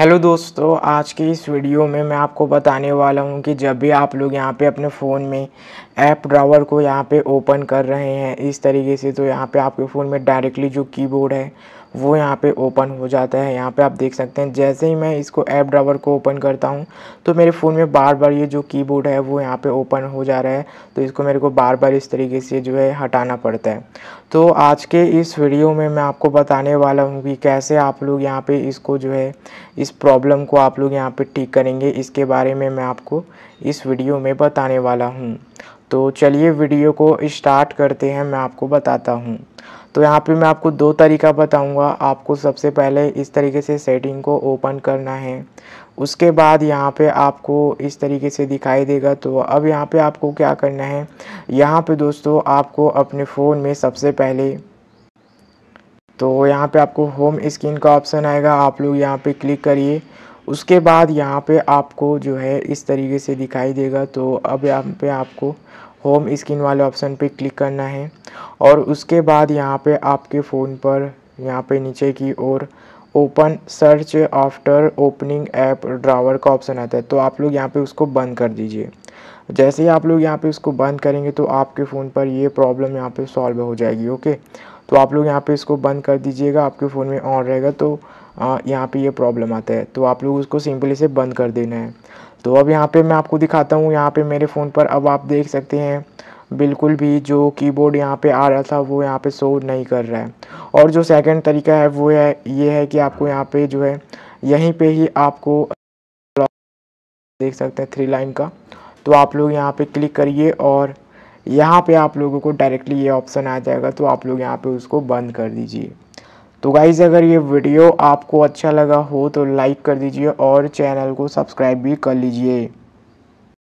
Hello दोस्तों, आज के इस वीडियो में मैं आपको बताने वाला हूँ कि जब भी आप लोग यहाँ पे अपने फ़ोन में ऐप ड्रावर को यहाँ पे ओपन कर रहे हैं, इस तरीके से तो यहाँ पे आपके फ़ोन में डायरेक्टली जो कीबोर्ड है वो यहाँ पे ओपन हो जाता है। यहाँ पे आप देख सकते हैं, जैसे ही मैं इसको ऐप ड्रावर को ओपन करता हूँ तो मेरे फ़ोन में बार बार ये जो कीबोर्ड है, वो यहाँ पे ओपन हो जा रहा है। तो इसको मेरे को बार बार इस तरीके से जो है हटाना पड़ता है। तो आज के इस वीडियो में मैं आपको बताने वाला हूँ कि कैसे आप लोग यहाँ पर इसको जो है, इस प्रॉब्लम को आप लोग यहाँ पर ठीक करेंगे। इसके बारे में मैं आपको इस वीडियो में बताने वाला हूँ। तो चलिए वीडियो को स्टार्ट करते हैं, मैं आपको बताता हूँ। तो यहाँ पे मैं आपको दो तरीका बताऊँगा। आपको सबसे पहले इस तरीके से सेटिंग को ओपन करना है। उसके बाद यहाँ पे आपको इस तरीके से दिखाई देगा। तो अब यहाँ पे आपको क्या करना है? यहाँ पे दोस्तों आपको अपने फ़ोन में सबसे पहले तो यहाँ पे आपको होम स्क्रीन का ऑप्शन आएगा। आप लोग यहाँ पे क्लिक करिए। उसके बाद यहाँ पे आपको जो है इस तरीके से दिखाई देगा। तो अब यहाँ पे आपको होम स्क्रीन वाले ऑप्शन पे क्लिक करना है। और उसके बाद यहाँ पे आपके फ़ोन पर, यहाँ पे नीचे की ओर open search after opening app drawer का ऑप्शन आता है। तो आप लोग यहाँ पे उसको बंद कर दीजिए। जैसे ही आप लोग यहाँ पे उसको बंद करेंगे तो आपके फ़ोन पर ये प्रॉब्लम यहाँ पे सॉल्व हो जाएगी ओके तो आप लोग यहाँ पे इसको बंद कर दीजिएगा, आपके फ़ोन में ऑन रहेगा। तो यहाँ पे ये प्रॉब्लम आता है। तो आप लोग उसको सिंपली से बंद कर देना है। तो अब यहाँ पे मैं आपको दिखाता हूँ, यहाँ पे मेरे फ़ोन पर अब आप देख सकते हैं, बिल्कुल भी जो कीबोर्ड यहाँ पे आ रहा था, वो यहाँ पे शो नहीं कर रहा है। और जो सेकंड तरीका है, वो है, ये है कि आपको यहाँ पे जो है, यहीं पे ही आपको देख सकते हैं थ्री लाइन का। तो आप लोग यहाँ पे क्लिक करिए और यहाँ पे आप लोगों को डायरेक्टली ये ऑप्शन आ जाएगा। तो आप लोग यहाँ पे उसको बंद कर दीजिए। तो गाइज़ अगर ये वीडियो आपको अच्छा लगा हो तो लाइक कर दीजिए और चैनल को सब्सक्राइब भी कर लीजिए।